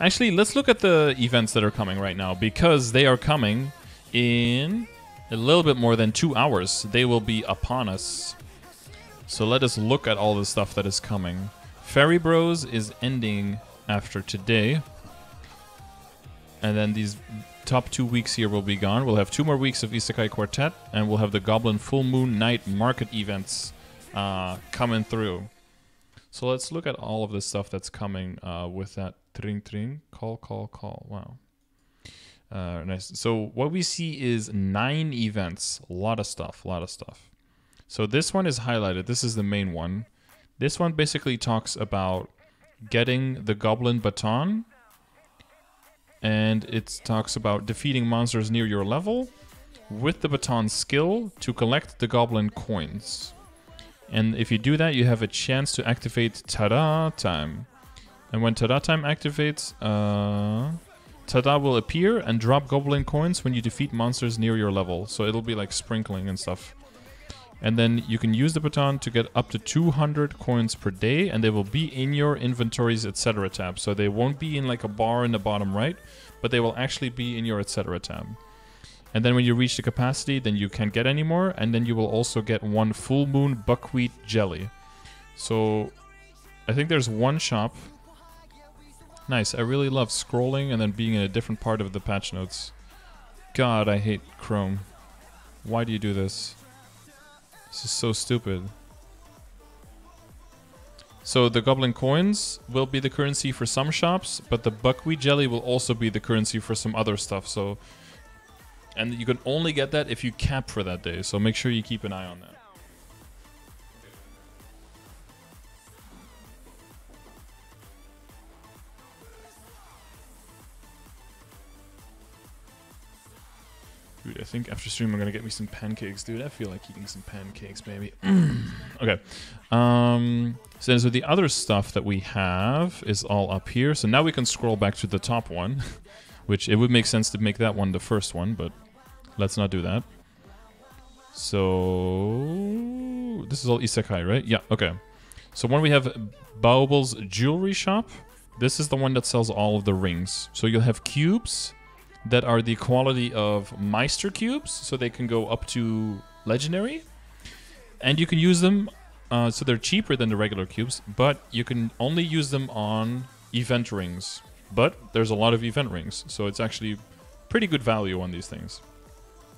Actually, let's look at the events that are coming right now because they are coming in a little bit more than two hours. They will be upon us. So let us look at all the stuff that is coming. Fairy Bros is ending after today. And then these top two weeks here will be gone. We'll have two more weeks of Isekai Quartet, and we'll have the Goblin Full Moon Night market events uh, coming through. So let's look at all of the stuff that's coming uh, with that tring tring call call call. Wow. Uh, nice. So what we see is nine events. A lot of stuff. A lot of stuff. So this one is highlighted. This is the main one. This one basically talks about getting the Goblin Baton and it talks about defeating monsters near your level with the baton skill to collect the goblin coins. And if you do that, you have a chance to activate Tada time. And when Tada time activates, uh, Tada will appear and drop goblin coins when you defeat monsters near your level. So it'll be like sprinkling and stuff. And then you can use the baton to get up to 200 coins per day, and they will be in your inventories, etc. tab. So they won't be in like a bar in the bottom right, but they will actually be in your etc. tab. And then when you reach the capacity, then you can't get any more, and then you will also get one full moon buckwheat jelly. So I think there's one shop. Nice. I really love scrolling and then being in a different part of the patch notes. God, I hate Chrome. Why do you do this? This is so stupid. So the goblin coins will be the currency for some shops, but the buckwheat jelly will also be the currency for some other stuff. So, and you can only get that if you cap for that day. So make sure you keep an eye on that. Dude, I think after stream I'm gonna get me some pancakes, dude. I feel like eating some pancakes, baby. okay. Um, so, so the other stuff that we have is all up here. So now we can scroll back to the top one, which it would make sense to make that one the first one, but let's not do that. So this is all isekai, right? Yeah. Okay. So when we have Baobab's jewelry shop, this is the one that sells all of the rings. So you'll have cubes that are the quality of Meister cubes, so they can go up to legendary, and you can use them. Uh, so they're cheaper than the regular cubes, but you can only use them on event rings. But there's a lot of event rings, so it's actually pretty good value on these things.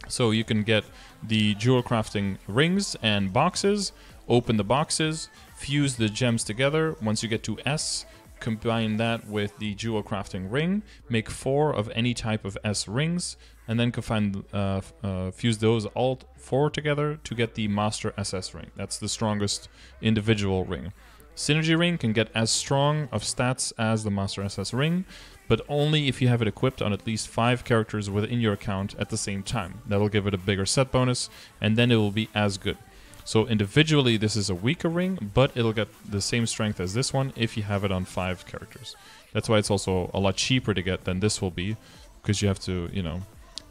So you can get the jewel crafting rings and boxes, open the boxes, fuse the gems together. Once you get to S, combine that with the jewel crafting ring, make four of any type of S rings, and then combine, uh, uh, fuse those all four together to get the Master SS ring. That's the strongest individual ring. Synergy ring can get as strong of stats as the Master SS ring, but only if you have it equipped on at least five characters within your account at the same time. That'll give it a bigger set bonus, and then it will be as good. So individually, this is a weaker ring, but it'll get the same strength as this one if you have it on five characters. That's why it's also a lot cheaper to get than this will be, because you have to, you know.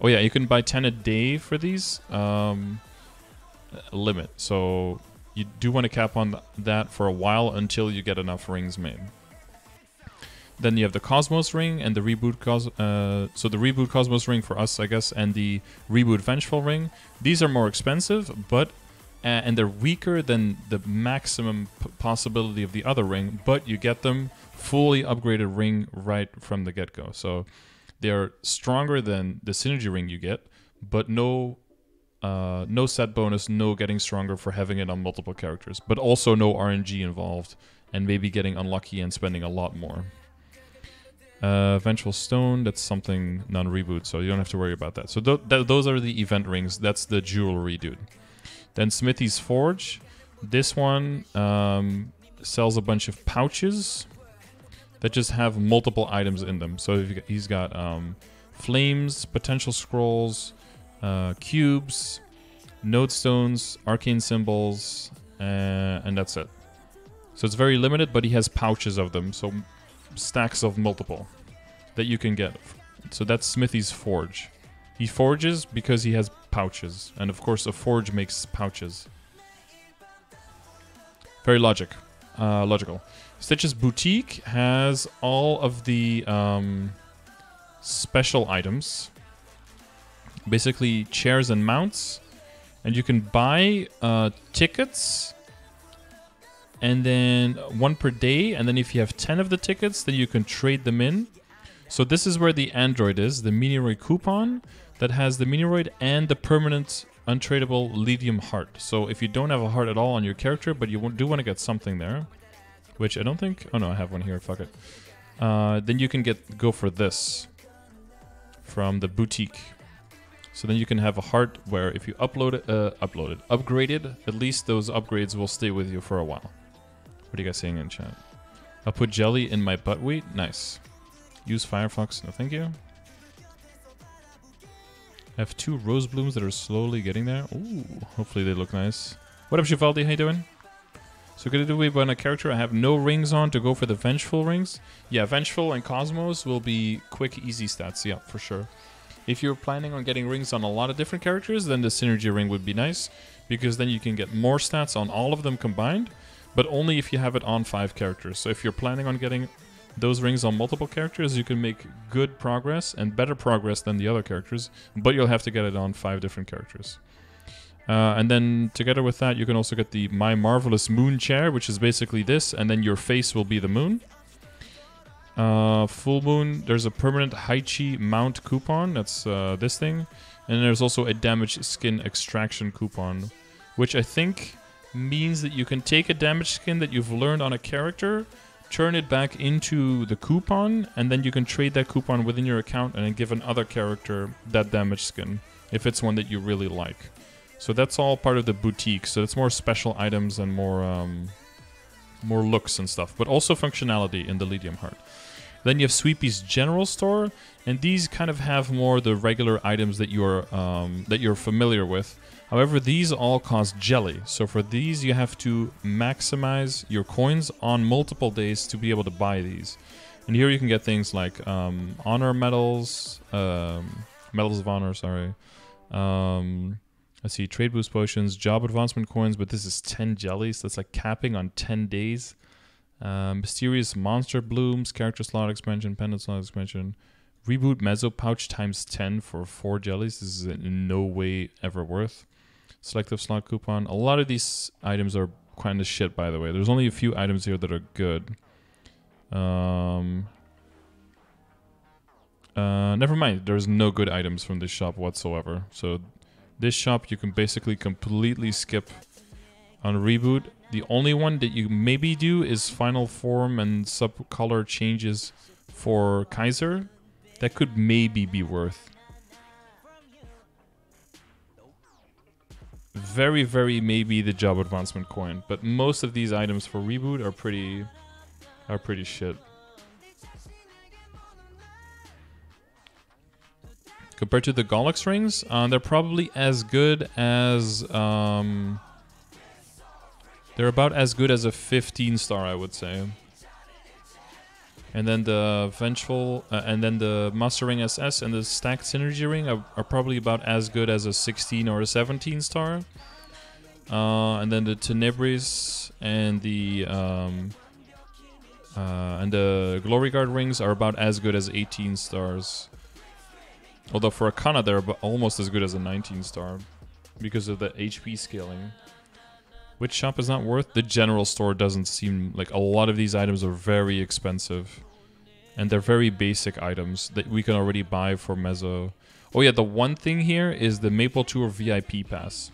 Oh yeah, you can buy 10 a day for these. Um, limit. So you do want to cap on that for a while until you get enough rings made. Then you have the Cosmos ring and the reboot Cos uh, so the reboot Cosmos ring for us, I guess, and the reboot Vengeful ring. These are more expensive, but and they're weaker than the maximum possibility of the other ring, but you get them fully upgraded ring right from the get-go. So they're stronger than the synergy ring you get, but no uh, no set bonus, no getting stronger for having it on multiple characters, but also no RNG involved, and maybe getting unlucky and spending a lot more. Uh, Stone, that's something non-reboot, so you don't have to worry about that. So th th those are the event rings. That's the jewelry dude. Then Smithy's Forge. This one um, sells a bunch of pouches that just have multiple items in them. So he's got um, flames, potential scrolls, uh, cubes, node stones, arcane symbols, uh, and that's it. So it's very limited, but he has pouches of them, so stacks of multiple that you can get. So that's Smithy's Forge. He forges because he has pouches, and of course a forge makes pouches. Very logic. uh, logical. Stitch's boutique has all of the um, special items, basically chairs and mounts, and you can buy uh, tickets. And then one per day, and then if you have 10 of the tickets, then you can trade them in. So this is where the Android is, the Miniroid coupon that has the Miniroid and the permanent untradeable Lithium heart. So if you don't have a heart at all on your character, but you do want to get something there, which I don't think. Oh no, I have one here. Fuck it. Uh, then you can get go for this from the boutique. So then you can have a heart where if you upload it, uh, upload it, upgrade at least those upgrades will stay with you for a while. What are you guys saying in chat? I'll put jelly in my butt wheat. Nice. Use Firefox. No, thank you. I have two rose blooms that are slowly getting there. Ooh, hopefully they look nice. What up, Shivaldi? How you doing? So do it on a character I have no rings on to go for the Vengeful rings. Yeah, Vengeful and Cosmos will be quick, easy stats. Yeah, for sure. If you're planning on getting rings on a lot of different characters, then the Synergy ring would be nice because then you can get more stats on all of them combined, but only if you have it on five characters. So if you're planning on getting those rings on multiple characters, you can make good progress and better progress than the other characters, but you'll have to get it on five different characters. Uh, and then together with that, you can also get the My Marvelous Moon Chair, which is basically this, and then your face will be the moon. Uh, full moon, there's a permanent Haichi mount coupon, that's uh, this thing. And there's also a damaged skin extraction coupon, which I think means that you can take a damaged skin that you've learned on a character turn it back into the coupon, and then you can trade that coupon within your account and then give another character that damage skin if it's one that you really like. So that's all part of the boutique. So it's more special items and more um, more looks and stuff, but also functionality in the Lithium Heart. Then you have Sweepy's General Store, and these kind of have more the regular items that you're um, that you're familiar with. However, these all cost jelly. So for these, you have to maximize your coins on multiple days to be able to buy these. And here you can get things like um, honor medals, um, medals of honor, sorry. Um, see, trade boost potions, job advancement coins, but this is 10 jellies. That's like capping on 10 days. Um, mysterious monster blooms, character slot expansion, pendant slot expansion. Reboot Meso pouch times 10 for 4 jellies. This is in no way ever worth selective slot coupon. A lot of these items are kind of shit, by the way. There's only a few items here that are good. Um, uh, never mind. There's no good items from this shop whatsoever. So this shop you can basically completely skip on reboot. The only one that you maybe do is final form and sub color changes for Kaiser. That could maybe be worth. Very, very maybe the job advancement coin, but most of these items for reboot are pretty, are pretty shit. Compared to the Gollux rings, uh, they're probably as good as, um, they're about as good as a 15 star, I would say. And then the Vengeful, uh, and then the Master Ring SS and the Stacked Synergy Ring are, are, probably about as good as a 16 or a 17 star. Uh, and then the Tenebris and the um, uh, and the Glory Guard rings are about as good as 18 stars. Although for Akana they're almost as good as a 19 star because of the HP scaling. Which shop is not worth? The general store doesn't seem like a lot of these items are very expensive. And they're very basic items that we can already buy for meso. Oh yeah, the one thing here is the Maple Tour VIP pass.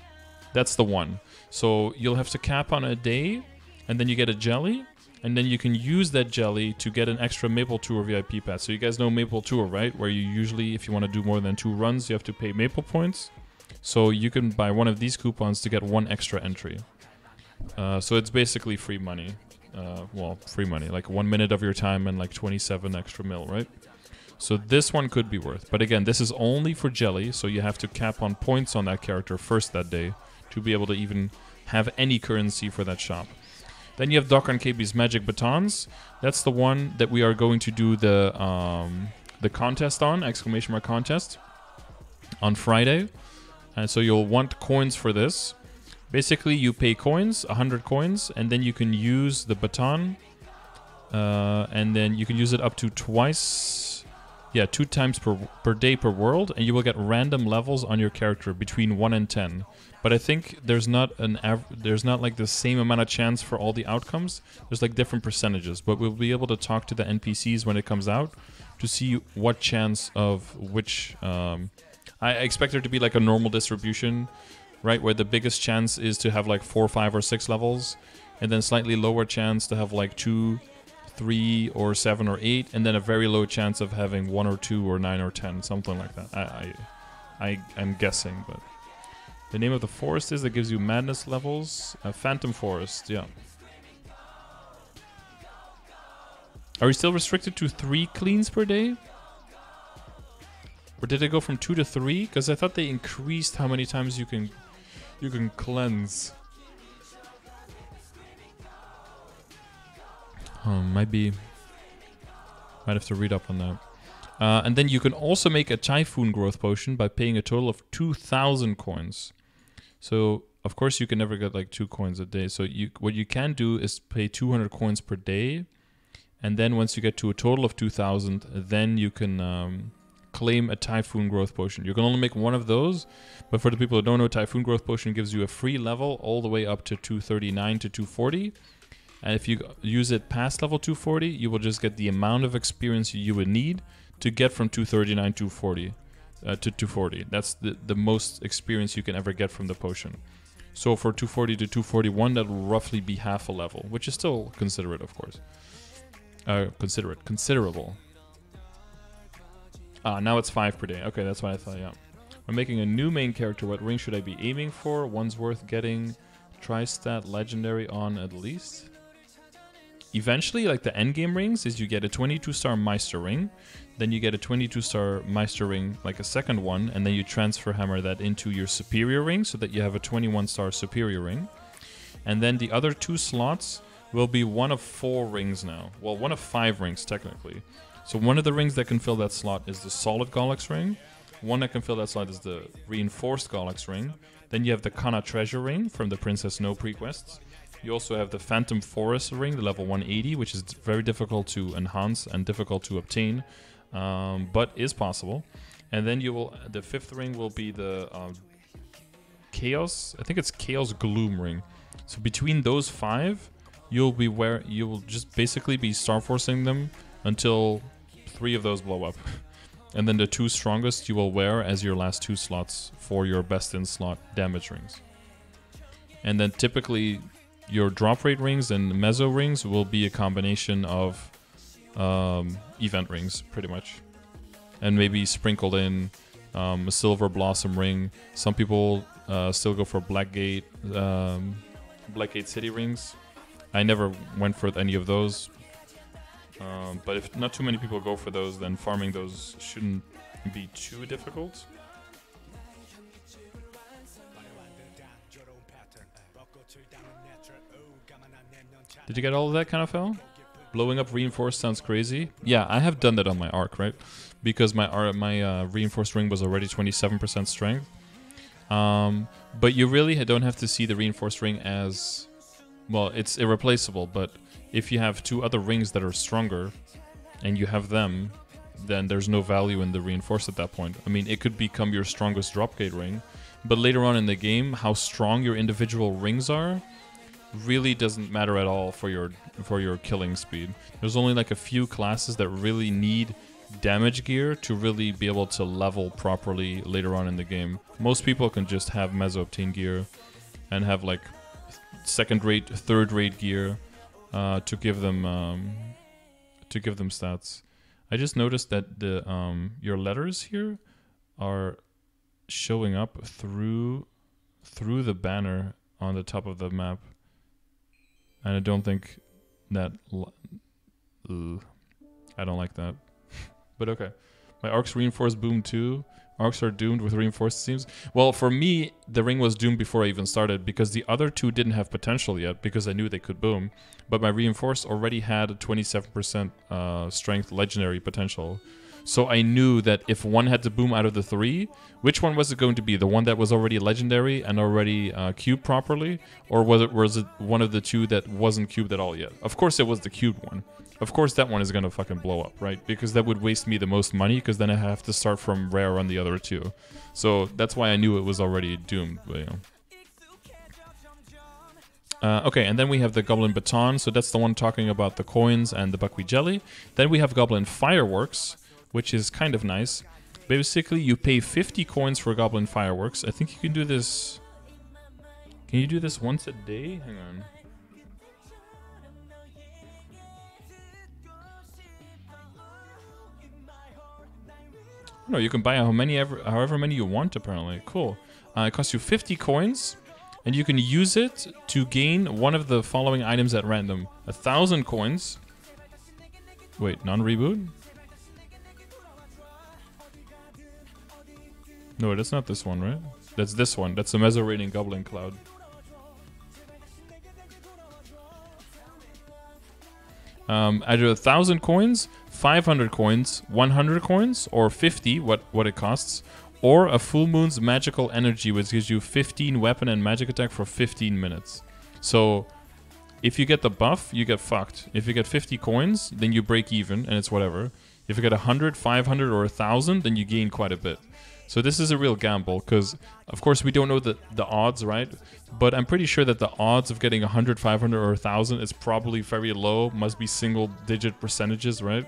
That's the one. So you'll have to cap on a day, and then you get a jelly, and then you can use that jelly to get an extra Maple Tour VIP pass. So you guys know Maple Tour, right? Where you usually, if you want to do more than two runs, you have to pay Maple points. So you can buy one of these coupons to get one extra entry. Uh, so it's basically free money. Uh, well, free money, like one minute of your time and like 27 extra mil, right? So this one could be worth. But again, this is only for Jelly, so you have to cap on points on that character first that day to be able to even have any currency for that shop. Then you have Dokkaebi's Magic Batons. That's the one that we are going to do the um, the contest on, exclamation mark contest, on Friday. And so you'll want coins for this. Basically, you pay coins, 100 coins, and then you can use the baton. Uh, and then you can use it up to twice. Yeah, two times per, per day per world, and you will get random levels on your character between 1 and 10. But I think there's not an there's not like the same amount of chance for all the outcomes. There's like different percentages, but we'll be able to talk to the NPCs when it comes out to see what chance of which. Um, I expect there to be like a normal distribution right? Where the biggest chance is to have like four, five, or six levels, and then slightly lower chance to have like two, three, or seven, or eight, and then a very low chance of having one or two, or nine, or ten, something like that. I, I, I am guessing, but the name of the forest is that gives you madness levels. A phantom forest, yeah. Are we still restricted to three cleans per day? Or did it go from two to three? Because I thought they increased how many times you can you can cleanse. Um, might be. Might have to read up on that. Uh, and then you can also make a typhoon growth potion by paying a total of 2,000 coins. So, of course, you can never get like two coins a day. So, you what you can do is pay 200 coins per day. And then once you get to a total of 2,000, then you can um, claim a Typhoon Growth Potion. You can only make one of those, but for the people who don't know, Typhoon Growth Potion gives you a free level all the way up to 239 to 240. And if you use it past level 240, you will just get the amount of experience you would need to get from 239 to 40 uh, to 240. That's the, the most experience you can ever get from the potion. So for 240 to 241, that will roughly be half a level, which is still considerate, of course. Uh, considerate, considerable. Ah, now it's five per day. Okay, that's what I thought. Yeah. I'm making a new main character. What ring should I be aiming for? One's worth getting Tri-stat legendary on at least. Eventually, like the end game rings, is you get a 22 star Meister ring, then you get a 22 star Meister ring, like a second one, and then you transfer hammer that into your superior ring so that you have a 21 star superior ring. And then the other two slots will be one of four rings now. Well, one of five rings technically. So one of the rings that can fill that slot is the solid Gollux ring. One that can fill that slot is the reinforced Gollux ring. Then you have the Kanna treasure ring from the Princess No prequests. You also have the Phantom Forest ring, the level 180, which is very difficult to enhance and difficult to obtain, um, but is possible. And then you will, the fifth ring will be the um, Chaos. I think it's Chaos Gloom ring. So between those five, you'll be where you will just basically be star forcing them until three of those blow up. and then the two strongest you will wear as your last two slots for your best in slot damage rings. And then typically your drop rate rings and meso rings will be a combination of um, event rings, pretty much. And maybe sprinkled in um, a silver blossom ring. Some people uh, still go for Blackgate, um, Blackgate City rings. I never went for any of those um, but if not too many people go for those, then farming those shouldn't be too difficult. Did you get all of that kind of fell? Blowing up reinforced sounds crazy. Yeah, I have done that on my arc, right? Because my ar my uh, reinforced ring was already 27% strength. Um, but you really don't have to see the reinforced ring as well. It's irreplaceable, but if you have two other rings that are stronger and you have them, then there's no value in the reinforced at that point. I mean, it could become your strongest dropgate ring, but later on in the game, how strong your individual rings are really doesn't matter at all for your for your killing speed. There's only like a few classes that really need damage gear to really be able to level properly later on in the game. Most people can just have meso obtain gear and have like second rate, third rate gear uh, to give them um, to give them stats. I just noticed that the um, your letters here are showing up through through the banner on the top of the map, and I don't think that. I don't like that, but okay. My arcs reinforced boom too. Arcs are doomed with reinforced seams. Well, for me, the ring was doomed before I even started because the other two didn't have potential yet because I knew they could boom. But my reinforced already had a 27% uh, strength legendary potential. So I knew that if one had to boom out of the three, which one was it going to be? The one that was already legendary and already uh, cubed properly, or was it was it one of the two that wasn't cubed at all yet? Of course, it was the cubed one. Of course, that one is gonna fucking blow up, right? Because that would waste me the most money, because then I have to start from rare on the other two. So that's why I knew it was already doomed. But, you know. Uh, okay, and then we have the Goblin Baton, so that's the one talking about the coins and the buckwheat jelly. Then we have Goblin Fireworks, which is kind of nice. Basically, you pay 50 coins for Goblin Fireworks. I think you can do this... Can you do this once a day? Hang on. No, you can buy how many ever, however many you want, apparently. Cool. Uh, it costs you 50 coins and you can use it to gain one of the following items at random. A thousand coins. Wait, non-reboot? No, that's not this one, right? That's this one. That's the Mesophotic Goblin Cloud. Um, either a thousand coins, 500 coins, 100 coins, or 50, what, what it costs, or a full moon's magical energy, which gives you 15 weapon and magic attack for 15 minutes. So, if you get the buff, you get fucked. If you get 50 coins, then you break even, and it's whatever. If you get 100, 500, or 1,000, then you gain quite a bit. So this is a real gamble, because, of course, we don't know the, the odds, right? But I'm pretty sure that the odds of getting 100, 500, or 1,000 is probably very low. Must be single-digit percentages, right?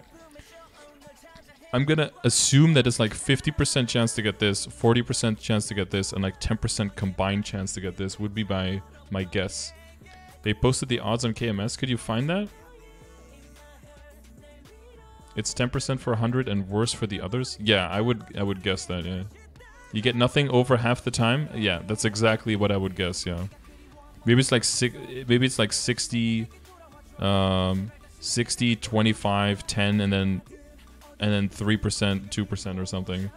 I'm gonna assume that it's like 50% chance to get this, 40% chance to get this, and like 10% combined chance to get this would be my my guess. They posted the odds on KMS. Could you find that? It's 10% for 100 and worse for the others. Yeah, I would I would guess that. Yeah, you get nothing over half the time. Yeah, that's exactly what I would guess. Yeah, maybe it's like six. Maybe it's like 60, um, 60, 25, 10, and then and then 3%, 2% or something.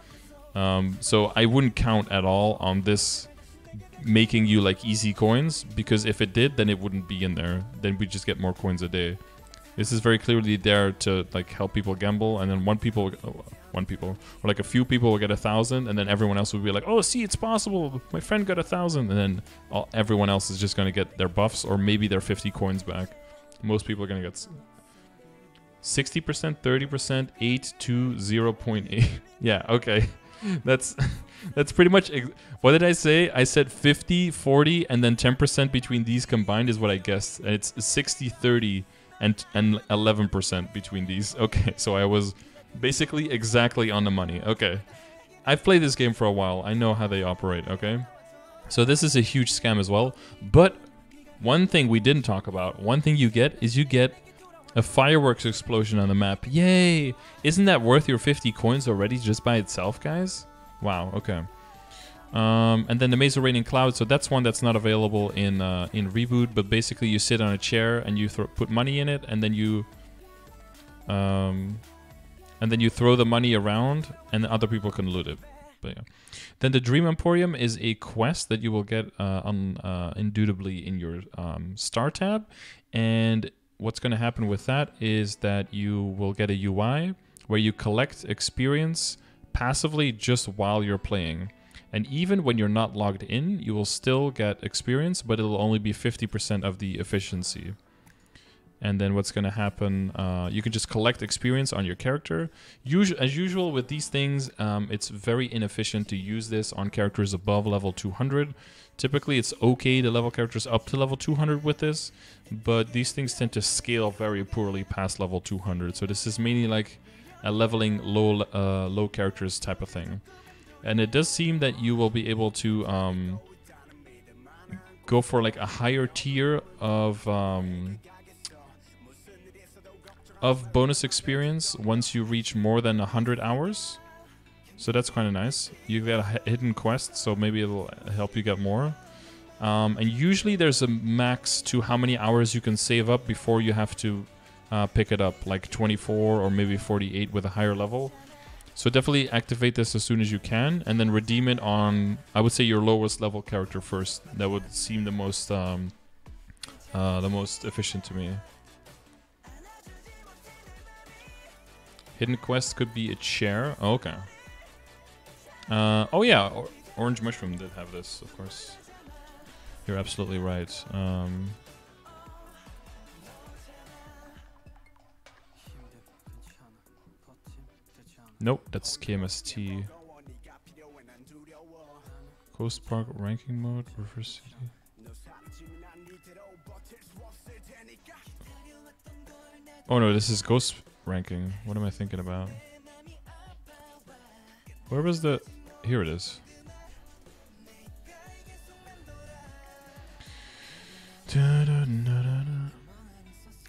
Um, so I wouldn't count at all on this making you like easy coins because if it did, then it wouldn't be in there. Then we just get more coins a day. This is very clearly there to like help people gamble, and then one people, uh, one people, or like a few people will get a thousand, and then everyone else will be like, "Oh, see, it's possible. My friend got a thousand, and then all, everyone else is just gonna get their buffs or maybe their 50 coins back. Most people are gonna get 60%, 30%, 8 to 0.8. yeah, okay. That's that's pretty much what did I say? I said 50, 40 and then 10% between these combined is what I guessed. And it's 60, 30 and and 11% between these. Okay, so I was basically exactly on the money. Okay. I've played this game for a while. I know how they operate, okay? So this is a huge scam as well. But one thing we didn't talk about, one thing you get is you get a fireworks explosion on the map. Yay! Isn't that worth your 50 coins already just by itself, guys? Wow, okay. Um, and then the Maze Cloud, so that's one that's not available in uh, in Reboot, but basically you sit on a chair and you put money in it, and then you um, and then you throw the money around, and other people can loot it. But yeah. Then the Dream Emporium is a quest that you will get uh, on uh, indubitably in your um, Star tab, and what's going to happen with that is that you will get a UI where you collect experience passively just while you're playing. And even when you're not logged in, you will still get experience, but it'll only be 50% of the efficiency. And then what's going to happen, uh, you can just collect experience on your character. Usu as usual with these things, um, it's very inefficient to use this on characters above level 200 Typically, it's okay to level characters up to level 200 with this, but these things tend to scale very poorly past level 200. So this is mainly like a leveling low uh, low characters type of thing. And it does seem that you will be able to um, go for like a higher tier of um, of bonus experience once you reach more than 100 hours. So that's kind of nice. You get a hidden quest, so maybe it'll help you get more. Um, and usually there's a max to how many hours you can save up before you have to uh, pick it up, like 24 or maybe 48 with a higher level. So definitely activate this as soon as you can, and then redeem it on, I would say, your lowest level character first. That would seem the most, um, uh, the most efficient to me. Hidden quest could be a chair. Oh, okay. Uh, oh yeah, or Orange Mushroom did have this, of course. You're absolutely right. Um, nope, that's KMST. Ghost Park ranking mode, reverse city. Oh no, this is Ghost ranking. What am I thinking about? Where was the... Here it is.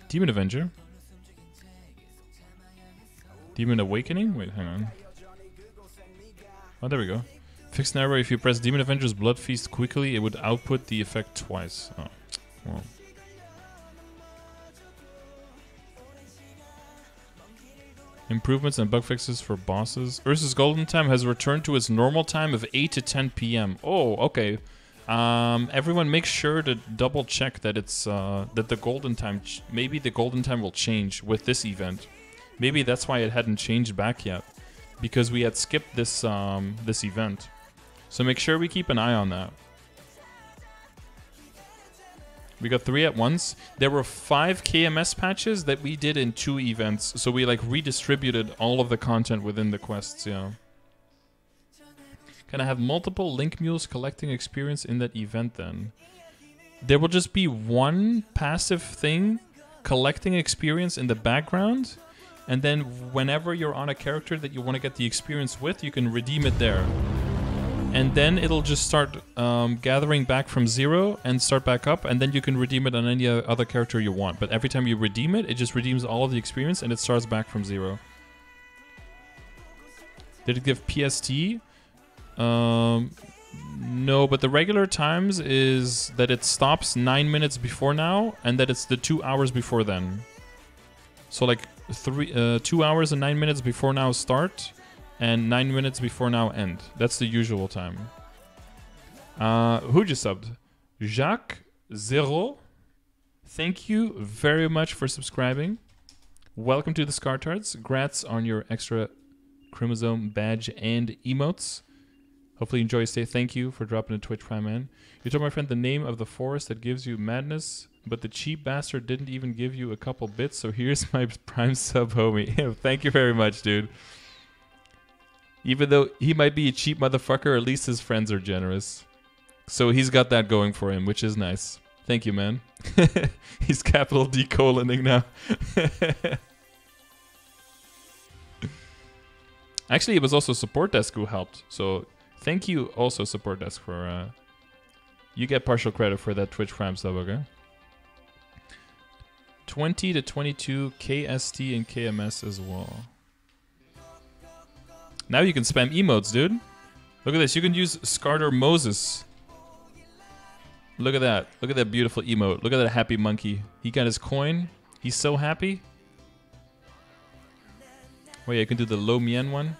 Demon Avenger. Demon Awakening? Wait, hang on. Oh, there we go. Fixed arrow, if you press Demon Avenger's Blood Feast quickly, it would output the effect twice. Oh, well. Improvements and bug fixes for bosses. Ursus Golden Time has returned to its normal time of 8 to 10 p.m. Oh, okay. Um, everyone make sure to double check that it's uh, that the golden time maybe the golden time will change with this event. Maybe that's why it hadn't changed back yet because we had skipped this um, this event. So make sure we keep an eye on that. We got three at once. There were five KMS patches that we did in two events. So we like redistributed all of the content within the quests, yeah. Can I have multiple Link Mules collecting experience in that event then? There will just be one passive thing collecting experience in the background. And then whenever you're on a character that you want to get the experience with, you can redeem it there and then it'll just start um, gathering back from zero and start back up, and then you can redeem it on any other character you want. But every time you redeem it, it just redeems all of the experience and it starts back from zero. Did it give PST? Um, no, but the regular times is that it stops nine minutes before now, and that it's the two hours before then. So like three, uh, two hours and nine minutes before now start, and 9 minutes before now end. That's the usual time. Uh, who just subbed? Jacques Zero. Thank you very much for subscribing. Welcome to the Scar Tarts. Grats on your extra chromosome badge and emotes. Hopefully you enjoy your stay. Thank you for dropping a Twitch Prime man. You told my friend the name of the forest that gives you madness, but the cheap bastard didn't even give you a couple bits, so here's my Prime sub, homie. Thank you very much, dude. Even though he might be a cheap motherfucker, at least his friends are generous. So he's got that going for him, which is nice. Thank you, man. he's capital D coloning now. Actually, it was also support desk who helped. So thank you also support desk for uh, you get partial credit for that Twitch Prime sub, okay? 20 to 22 KST and KMS as well. Now you can spam emotes, dude. Look at this. You can use Scarter Moses. Look at that. Look at that beautiful emote. Look at that happy monkey. He got his coin. He's so happy. Oh yeah, you can do the Lo Mien one.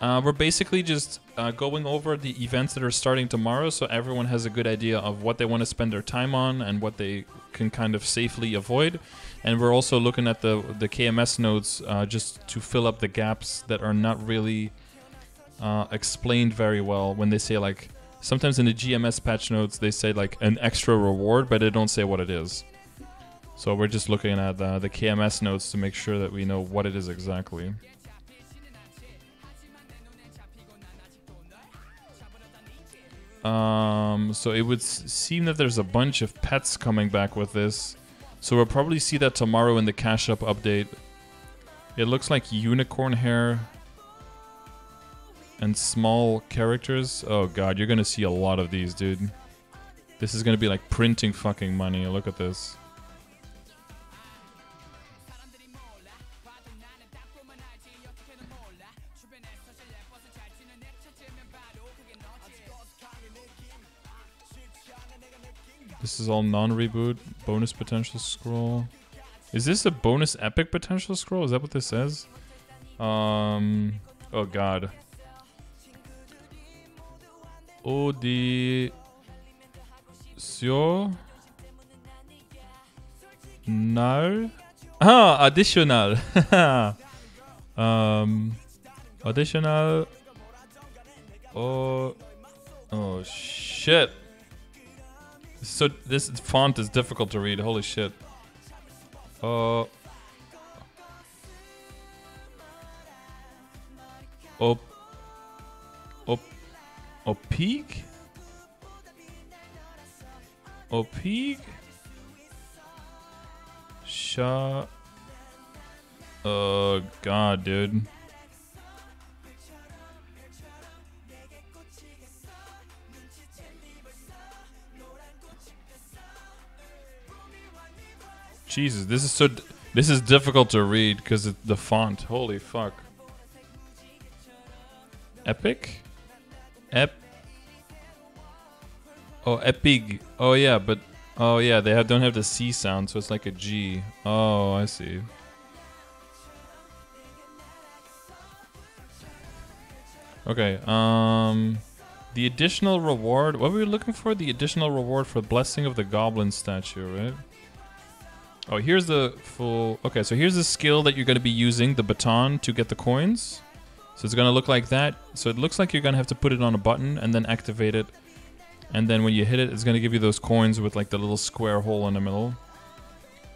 Uh, we're basically just uh, going over the events that are starting tomorrow so everyone has a good idea of what they want to spend their time on and what they can kind of safely avoid. And we're also looking at the, the KMS nodes uh, just to fill up the gaps that are not really uh, explained very well when they say like, sometimes in the GMS patch notes they say like an extra reward, but they don't say what it is. So we're just looking at uh, the KMS notes to make sure that we know what it is exactly. Um, so it would seem that there's a bunch of pets coming back with this. So we'll probably see that tomorrow in the cash up update. It looks like unicorn hair and small characters. Oh god, you're gonna see a lot of these, dude. This is gonna be like printing fucking money. Look at this. This is all non-reboot. Bonus potential scroll. Is this a bonus epic potential scroll? Is that what this says? Um. Oh god. Audition. No. Ah, additional. um, additional. Oh, oh shit. So this font is difficult to read. Holy shit. Uh. Op. Op. Opeak? Opeak? Shut. Oh god, dude. Jesus, this is so. This is difficult to read because the font. Holy fuck. Epic? Ep. Oh, epic. Oh yeah, but oh yeah, they have, don't have the C sound, so it's like a G. Oh, I see. Okay. Um, the additional reward. What were we looking for? The additional reward for blessing of the goblin statue, right? Oh, here's the full. Okay, so here's the skill that you're going to be using, the baton, to get the coins. So it's going to look like that. So it looks like you're going to have to put it on a button and then activate it. And then when you hit it, it's going to give you those coins with like the little square hole in the middle.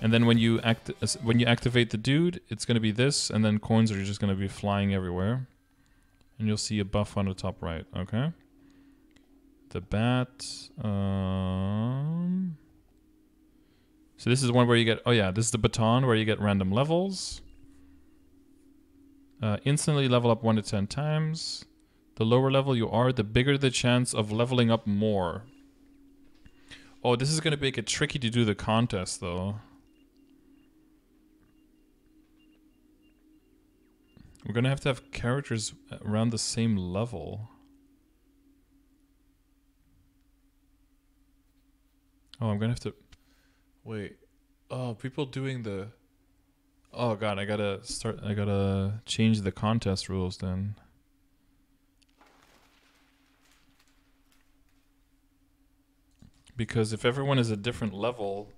And then when you act when you activate the dude, it's going to be this, and then coins are just going to be flying everywhere. And you'll see a buff on the top right. Okay. The bat. Um. So this is one where you get. Oh yeah, this is the baton where you get random levels. Uh, instantly level up one to ten times. The lower level you are, the bigger the chance of leveling up more. Oh, this is gonna make it tricky to do the contest though. We're gonna have to have characters around the same level. Oh, I'm gonna have to. Wait. Oh, people doing the. Oh god, I gotta start. I gotta change the contest rules then. Because if everyone is a different level,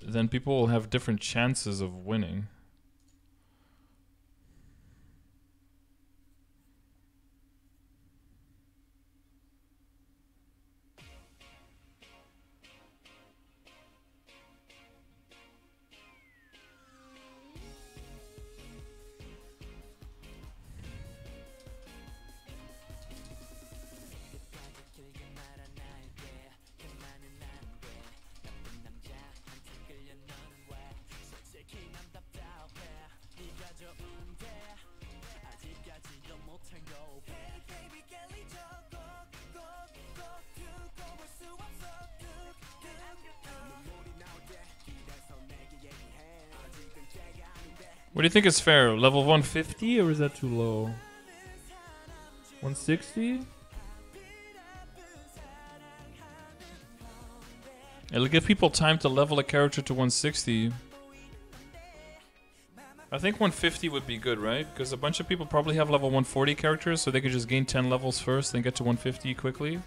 then people will have different chances of winning. What do you think is fair? Level 150 or is that too low? 160? It'll give people time to level a character to 160. I think 150 would be good, right? Because a bunch of people probably have level 140 characters, so they could just gain 10 levels first, then get to 150 quickly.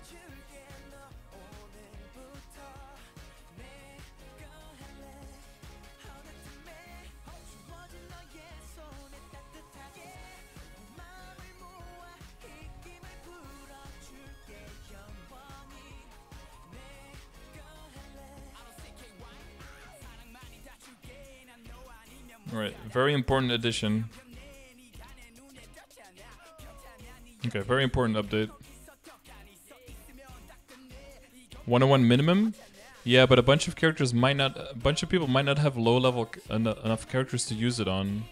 Alright, very important addition. Okay, very important update. 101 minimum? Yeah, but a bunch of characters might not. A bunch of people might not have low level eno- enough characters to use it on.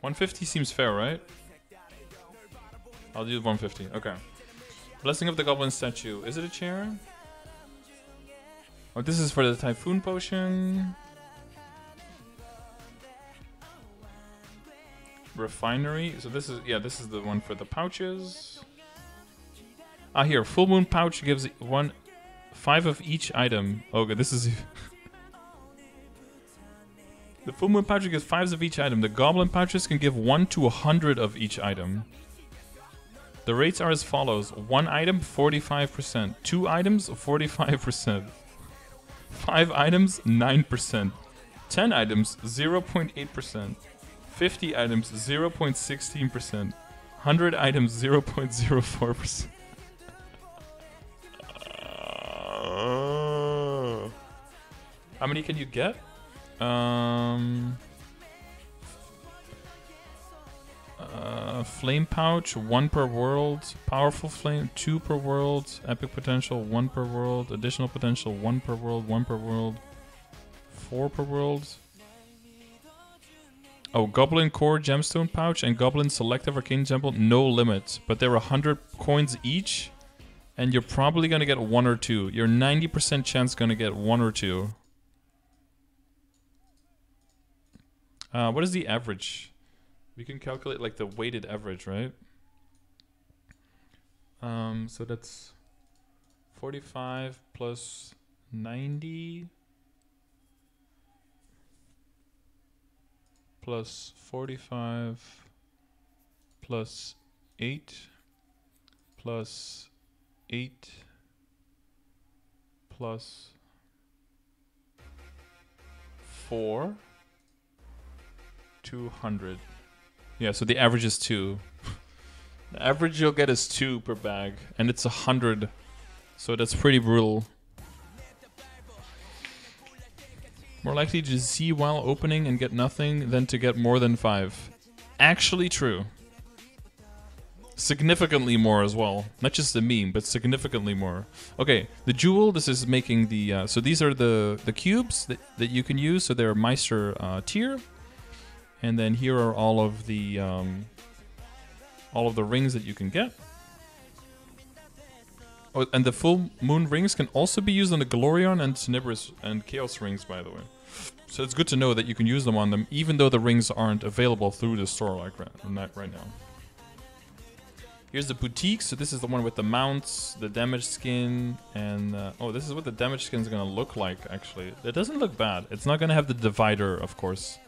150 seems fair, right? I'll do 150. Okay. Blessing of the Goblin statue. Is it a chair? Oh, this is for the Typhoon Potion. Refinery. So this is yeah, this is the one for the pouches. Ah, here, full moon pouch gives one, five of each item. Oh, good. This is the full moon pouch gives fives of each item. The goblin pouches can give one to a hundred of each item. The rates are as follows: one item, forty-five percent; two items, forty-five percent; five items, nine percent; 10 items, 0.8%. 50 items, 0.16%. 100 items, 0.04%. How many can you get? Um, uh, flame pouch, one per world. Powerful flame, two per world. Epic potential, one per world. Additional potential, one per world, one per world. Four per world. Oh, Goblin Core Gemstone Pouch and Goblin Selective Arcane Temple, no limit. But they're 100 coins each, and you're probably going to get one or two. You're 90% chance going to get one or two. Uh, what is the average? We can calculate like the weighted average, right? Um, so that's 45 plus 90 plus 45 plus 8 plus 8 plus 4 200. Yeah, so the average is 2. the average you'll get is 2 per bag, and it's 100. So that's pretty brutal. More likely to see while opening and get nothing than to get more than 5. Actually true. Significantly more as well. Not just the meme, but significantly more. Okay, the jewel, this is making the... Uh, so these are the, the cubes that, that you can use. So they're Meister uh, tier. And then here are all of the um, all of the rings that you can get. Oh, and the full moon rings can also be used on the Glorion and Tenebris and Chaos rings, by the way. So it's good to know that you can use them on them, even though the rings aren't available through the store like right, right now. Here's the boutique. So this is the one with the mounts, the damage skin, and uh, oh, this is what the damage skin is gonna look like. Actually, it doesn't look bad. It's not gonna have the divider, of course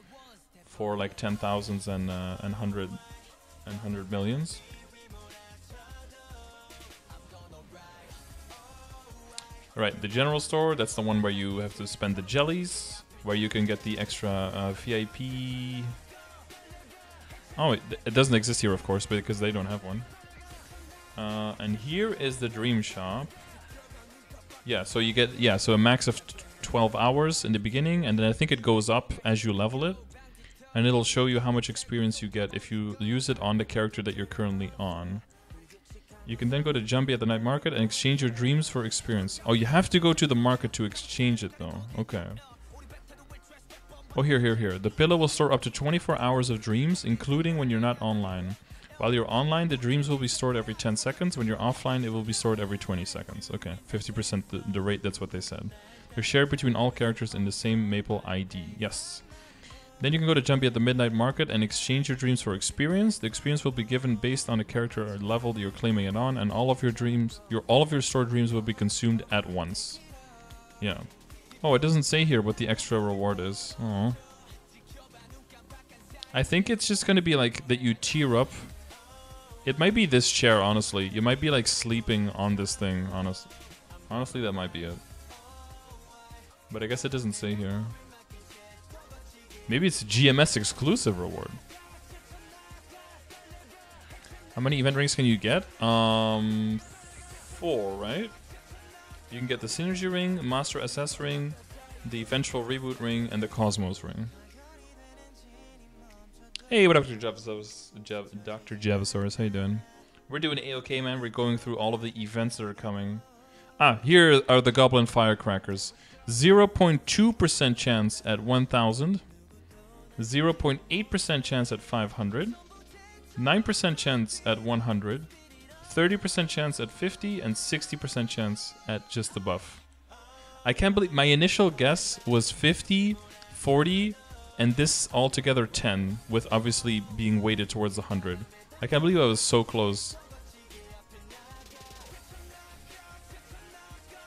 for like ten thousands and uh, and hundred and hundred millions. Right, the general store, that's the one where you have to spend the jellies, where you can get the extra uh, VIP. Oh, it, it, doesn't exist here, of course, because they don't have one. Uh, and here is the dream shop. Yeah, so you get, yeah, so a max of 12 hours in the beginning, and then I think it goes up as you level it and it'll show you how much experience you get if you use it on the character that you're currently on. You can then go to Jumpy at the night market and exchange your dreams for experience. Oh, you have to go to the market to exchange it though. Okay. Oh, here, here, here. The pillow will store up to 24 hours of dreams, including when you're not online. While you're online, the dreams will be stored every 10 seconds. When you're offline, it will be stored every 20 seconds. Okay, 50% the, the rate, that's what they said. They're shared between all characters in the same Maple ID. Yes. Then you can go to Jumpy at the Midnight Market and exchange your dreams for experience. The experience will be given based on the character or level that you're claiming it on, and all of your dreams, your all of your stored dreams will be consumed at once. Yeah. Oh, it doesn't say here what the extra reward is. Oh. I think it's just gonna be like that you tear up. It might be this chair, honestly. You might be like sleeping on this thing, honest. Honestly, that might be it. But I guess it doesn't say here. Maybe it's GMS exclusive reward. How many event rings can you get? Um, four, right? You can get the Synergy ring, Master SS ring, the Vengeful Reboot ring, and the Cosmos ring. Hey, what up, Dr. Javasaurus? Dr. Javasaurus, how you doing? We're doing A-OK, man. We're going through all of the events that are coming. Ah, here are the Goblin Firecrackers. 0.2% chance at 1,000. 0.8% chance at 500, 9% chance at 100, 30% chance at 50, and 60% chance at just above. I can't believe my initial guess was 50, 40, and this altogether 10, with obviously being weighted towards 100. I can't believe I was so close.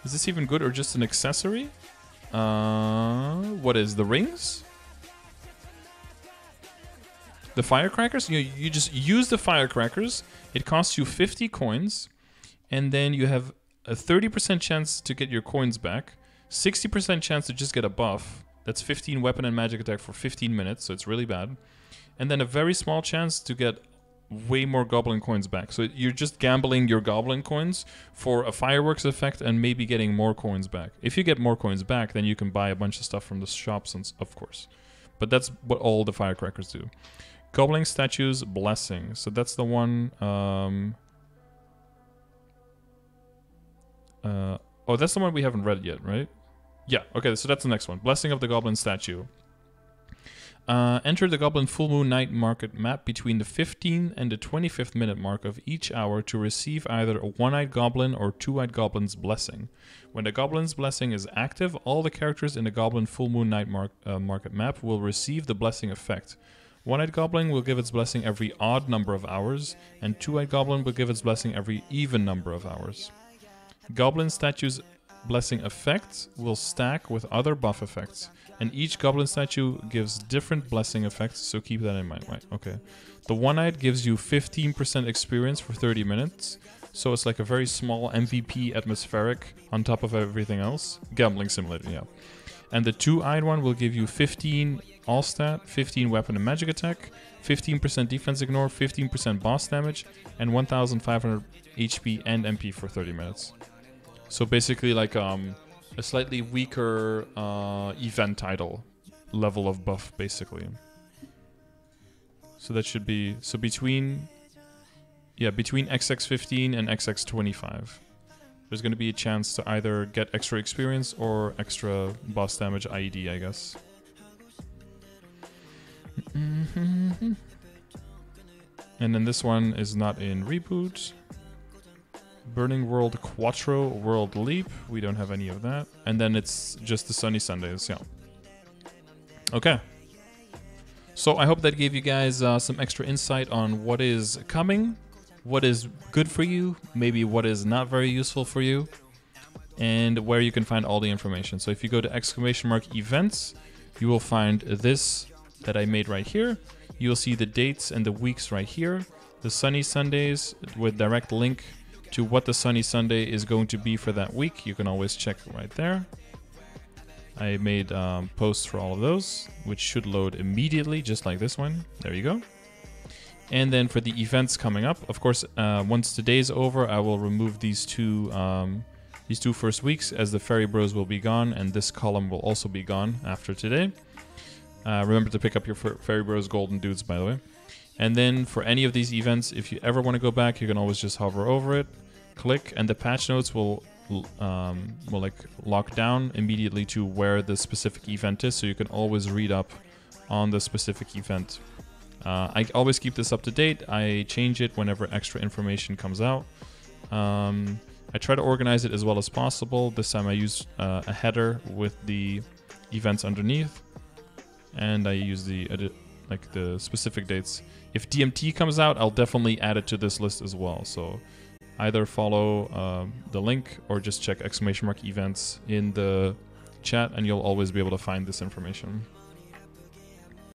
Is this even good or just an accessory? Uh, what is the rings? The firecrackers, you, you just use the firecrackers. It costs you 50 coins, and then you have a 30% chance to get your coins back, 60% chance to just get a buff, That's 15 weapon and magic attack for 15 minutes, so it's really bad. And then a very small chance to get way more goblin coins back. So you're just gambling your goblin coins for a fireworks effect and maybe getting more coins back. If you get more coins back, then you can buy a bunch of stuff from the shops, and of course. But that's what all the firecrackers do. Goblin statues blessing. So that's the one. Um, uh, oh, that's the one we haven't read yet, right? Yeah. Okay. So that's the next one. Blessing of the goblin statue. Uh, enter the Goblin Full Moon Night Market map between the 15th and the 25th minute mark of each hour to receive either a one eyed goblin or two eyed goblin's blessing. When the goblin's blessing is active, all the characters in the Goblin Full Moon Night mar- uh, Market map will receive the blessing effect. One eyed goblin will give its blessing every odd number of hours, and two eyed goblin will give its blessing every even number of hours. Goblin statues blessing effects will stack with other buff effects and each goblin statue gives different blessing effects, so keep that in mind. Right, okay. The one-eyed gives you 15% experience for 30 minutes, so it's like a very small MVP atmospheric on top of everything else. Gambling simulator, yeah. And the two-eyed one will give you 15 all stat, 15 weapon and magic attack, 15% defense ignore, 15% boss damage, and 1500 HP and MP for 30 minutes. So basically like um a slightly weaker uh, event title level of buff, basically. So that should be so between yeah between XX15 and XX25. There's going to be a chance to either get extra experience or extra boss damage IED, I guess. and then this one is not in reboot. Burning World Quattro World Leap. We don't have any of that. And then it's just the Sunny Sundays, yeah. Okay. So I hope that gave you guys uh, some extra insight on what is coming, what is good for you, maybe what is not very useful for you, and where you can find all the information. So if you go to exclamation mark events, you will find this that I made right here. You'll see the dates and the weeks right here. The Sunny Sundays with direct link to what the Sunny Sunday is going to be for that week. You can always check right there. I made um, posts for all of those, which should load immediately, just like this one. There you go. And then for the events coming up, of course, uh, once today's over, I will remove these two um, these two first weeks as the Fairy Bros will be gone, and this column will also be gone after today. Uh, remember to pick up your Fairy Bros Golden Dudes, by the way. And then for any of these events, if you ever want to go back, you can always just hover over it, click, and the patch notes will um, will like lock down immediately to where the specific event is, so you can always read up on the specific event. Uh, I always keep this up to date. I change it whenever extra information comes out. Um, I try to organize it as well as possible. This time I use uh, a header with the events underneath, and I use the edit, like the specific dates. If DMT comes out, I'll definitely add it to this list as well. So either follow uh, the link or just check exclamation mark events in the chat and you'll always be able to find this information.